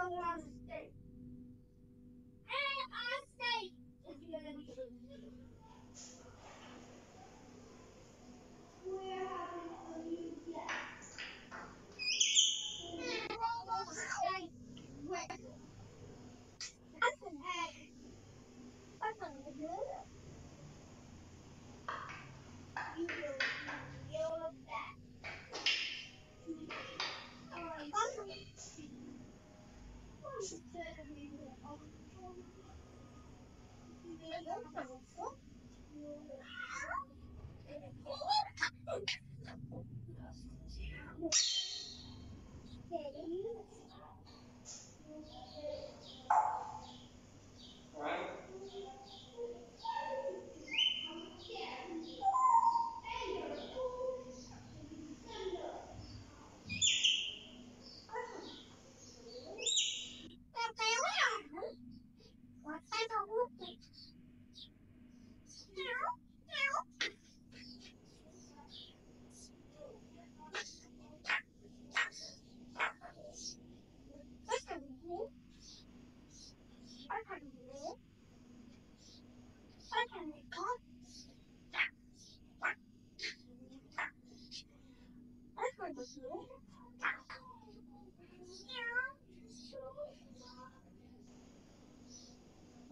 Hello, Okay.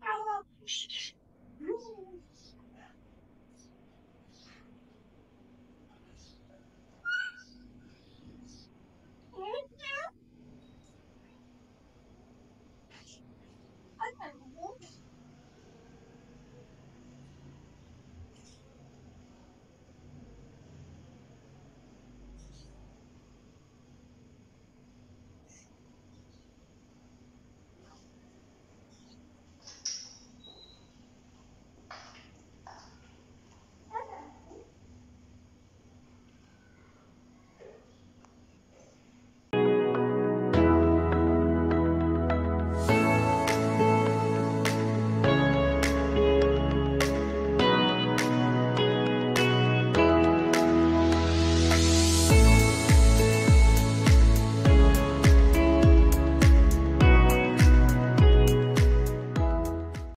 然后。